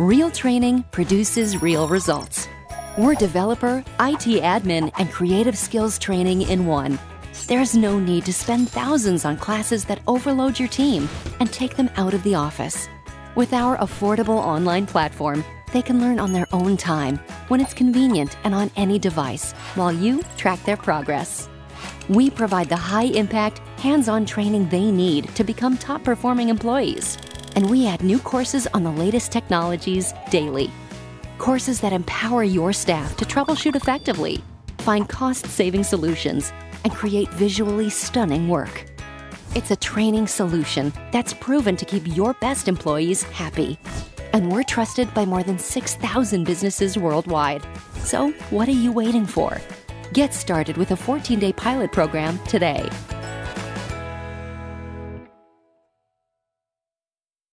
Real training produces real results. We're developer, IT admin, and creative skills training in one. There's no need to spend thousands on classes that overload your team and take them out of the office. With our affordable online platform, they can learn on their own time, when it's convenient and on any device, while you track their progress. We provide the high impact, hands on training they need to become top performing employees. And we add new courses on the latest technologies daily. Courses that empower your staff to troubleshoot effectively, find cost saving solutions, and create visually stunning work. It's a training solution that's proven to keep your best employees happy. And we're trusted by more than 6,000 businesses worldwide. So, what are you waiting for? Get started with a 14 day pilot program today.